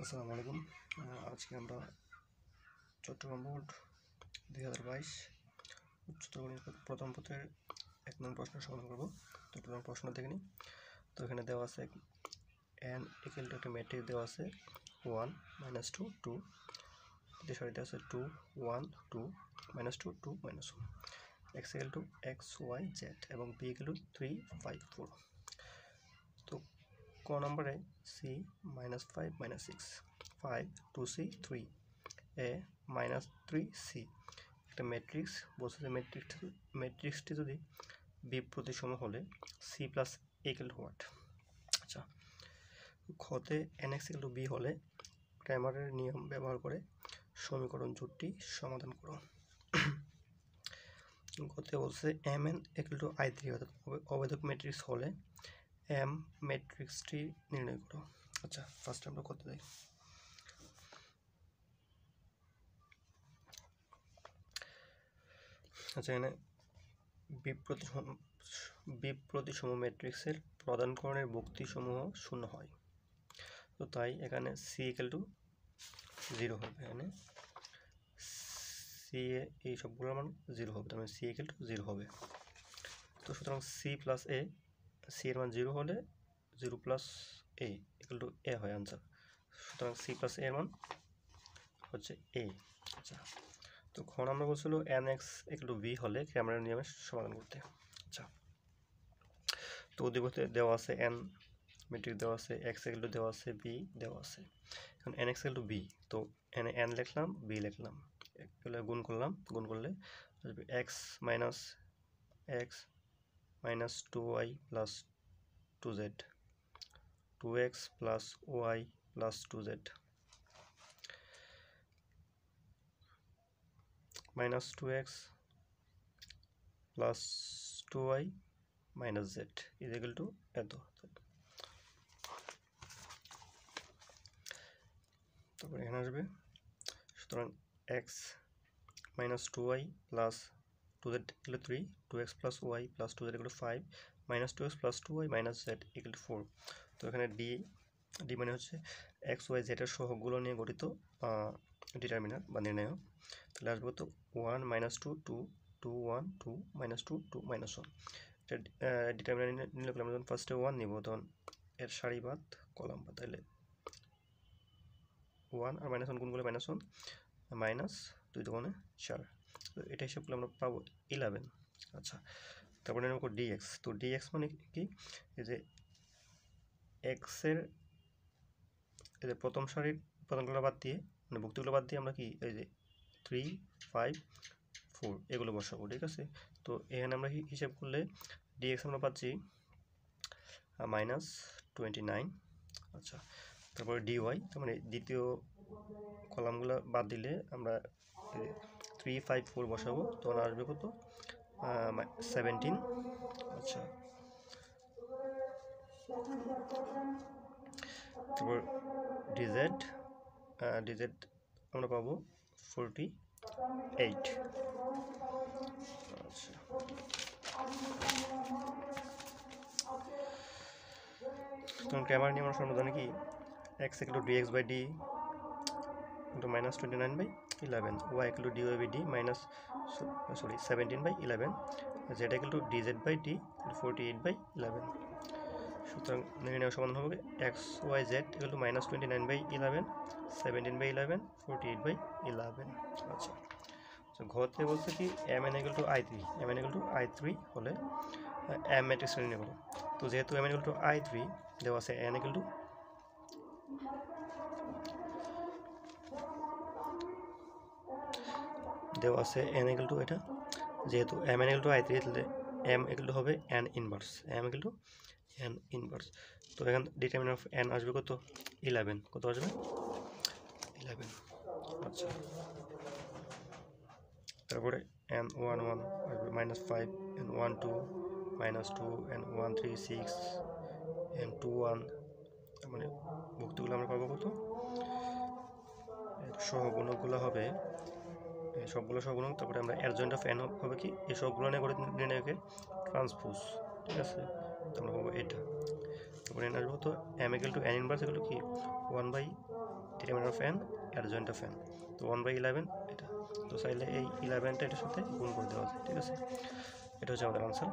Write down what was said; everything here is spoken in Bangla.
আসসালামু আলাইকুম আজকে আমরা চট্টগ্রাম বোর্ড দুই হাজার বাইশ উচ্চতর প্রথম পথের এক নং প্রশ্নের সমাধান করব। প্রথম প্রশ্ন দেখে নিই তো এখানে দেওয়া আছে এন ইকুয়াল টু একটা ম্যাট্রিক্স দেওয়া আছে ওয়ান মাইনাস টু টু দ্বিতীয় সারিতে আছে two one two minus two two minus one X equal to X Y Z এবং B equal to three five four ক নম্বরে? C minus five minus six five two C three A minus three C একটা ম্যাট্রিক্স বলছে যে ম্যাট্রিক্স ম্যাট্রিক্সটি যদি বি প্রতিসম হলে C plus equal to what আচ্ছা খতে এন এক্স টু বি হলে ক্র্যামারের নিয়ম ব্যবহার করে সমীকরণ জোটটি সমাধান করো। গতে বলছে M N to I three অর্থাৎ অবৈধক ম্যাট্রিক্স হলে এম ম্যাট্রিক্সটি নির্ণয় করো। আচ্ছা ফার্স্ট আমরা করতে যাই। আচ্ছা এখানে বিপ্রতিসম বিপ্রতিসম ম্যাট্রিক্সের প্রদানকরণের ভক্তিসমূহ শূন্য হয়। তো তাই এখানে সি ইকাল টু জিরো হবে। এখানে সি এ এই সবগুলোর মান জিরো হবে। তার মানে সি ইকাল টু জিরো হবে। তো সুতরাং সি প্লাস এ সি এর মান জিরো হলে zero plus A equal to A হয় আনসার সুতরাং সি প্লাস এর মান হচ্ছে এ আচ্ছা তো খন আমরা বলছিল N X equal to V হলে ক্যামেরার নিয়মে সমাধান করতে। আচ্ছা তো উদ্দীপতে দেওয়া আছে এন মেট্রিক দেওয়া আছে এক্স ইকাল টু দেওয়া আছে বি দেওয়া আছে। এখন N X equal to B তো এন এন লিখলাম বি লিখলাম। গুণ করলাম, গুণ করলে X minus X minus two Y plus two Z two X plus Y plus two Z minus two X plus two Y minus Z is equal to এত তারপরে এখানে আসবে, সুতরাং X minus two Y plus two Z two three two X plus Y plus two Z two five minus two X plus two Y minus Z two four তো এখানে ডি ডি মানে হচ্ছে এক্স ওয়াই জেডের সহগগুলো নিয়ে গঠিত ডিটারমিনার বা নির্ণয় তাহলে আসব তো one minus two two two one two minus two two minus one এটা ডিটারমিনার নিলে আমরা যখন ফার্স্টে ওয়ান নিব, তখন এর সারি বাদ কলাম বাদ তাহলে ওয়ান আর মাইনাস ওয়ান গুণ করলে মাইনাস ওয়ান মাইনাস দুই দোকানে চার। এটা হিসাব করলে আমরা পাবো ইলেভেন আচ্ছা তারপরে নেব ডিএক্স তো ডিএক্স মানে কি? এই যে এক্সের এই যে প্রথম সারির উপাদানগুলো বাদ দিয়ে মানে ভুক্তিগুলো বাদ দিয়ে আমরা কি, এই যে থ্রি ফাইভ ফোর এগুলো বসাবো, ঠিক আছে? তো এখানে আমরা হিসাব করলে ডিএক্স আমরা পাচ্ছি মাইনাস টোয়েন্টি নাইন আচ্ছা তারপরে ডিওয়াই তার মানে দ্বিতীয় কলামগুলো বাদ দিলে আমরা থ্রি ফাইভ ফোর বসাবো। তখন আসবে কত? সেভেন্টিন আচ্ছা। তারপর ডিজেড ডিজেড আমরা পাবো ফোরটি এইট আচ্ছা। তখন ক্যামার নিয়ে আমরা সর্বদানে কি X equal to D X by D into minus twenty nine by eleven Y equal to D Y by D minus sorry seventeen by eleven Z equal to D Z by D forty eight by eleven সুতরাং নির্ণয় সমাধান হবে X Y Z equal minus twenty nine by eleven seventeen by eleven forty eight by eleven আচ্ছা। তো ঘরতে বলছে কি M N equal to I three M N equal to I three হলে এম ম্যাট্রিক্স নির্ণয় করো। তো যেহেতু M N equal to I three দেওয়া আছে এন ইকুয়াল টু দেওয়া আছে এন ইকুয়াল টু এটা। যেহেতু M N equal to I three তাহলে এম ইকুয়াল টু হবে N inverse M equal to N inverse তো এখান ডিটারমিনার অফ এন আসবে কত? ইলেভেন কত আসবে? ইলেভেন আচ্ছা। তারপরে এন ওয়ান ওয়ান আসবে। Minus five N one two minus two N one three six N two one মানে ভুক্তিগুলো আমরা পাবো কত? সহগুণকগুলো হবে সবগুলো সবগুলো তারপরে আমরা অ্যাডজয়েন্ট অফ এন হবে কি? এই সবগুলো নিয়ে করে নির্ণয়কে ট্রান্সপোজ ঠিক আছে? তো আমরা পাবো এটা। তারপরে এন আসব তো এম এগুলো টু এন ইনভার্স এগুলো কি? One by determinant of N adjoint of N তো ওয়ান বাই ইলেভেন এটা। তো চাইলে এই ইলেভেনটা এটার সাথে গুণ করে দেওয়া যায়, ঠিক আছে? এটা হচ্ছে আমাদের আনসার